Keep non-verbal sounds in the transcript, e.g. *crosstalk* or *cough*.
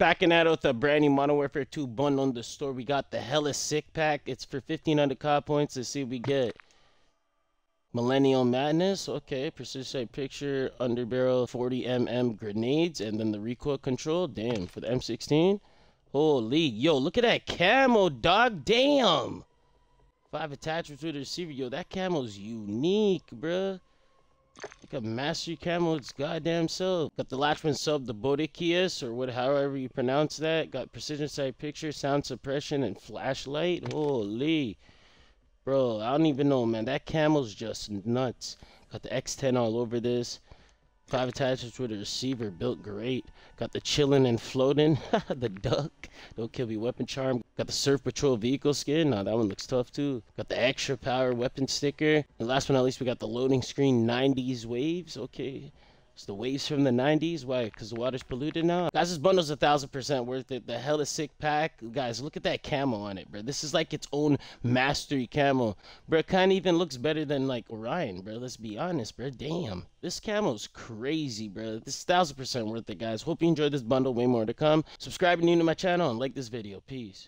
Backing out with a brand new Modern Warfare 2 bundle in the store. We got the Hella Sick Pack. It's for 1500 COD points. Let's see what we get. Millennial Madness, okay. Precision picture, underbarrel 40mm grenades, and then the recoil control. Damn, for the M16. Holy, yo, look at that camo, dog. Damn. Five attachments with the receiver. Yo, that camo's unique, bruh. Like a Master camo, it's goddamn self. Got the Lachmann sub, the Bodekias, or what, however you pronounce that. Got precision sight picture, sound suppression, and flashlight. Holy. Bro, I don't even know, man. That camo's just nuts. Got the X10 all over this. Five attachments with a receiver, built great. Got the chillin' and floating, *laughs* the duck, don't kill me weapon charm. Got the surf patrol vehicle skin, now that one looks tough too. Got the extra power weapon sticker. And last but not least, we got the loading screen 90s waves, okay. It's the waves from the 90s. Why? Because the water's polluted now? Guys, this bundle's a thousand percent worth it. The hella sick pack. Guys, look at that camo on it, bro. This is like its own mastery camo. Bro, it kind of even looks better than like Orion, bro. Let's be honest, bro. Damn. This camo's crazy, bro. This is thousand percent worth it, guys. Hope you enjoyed this bundle. Way more to come. Subscribe new to my channel and like this video. Peace.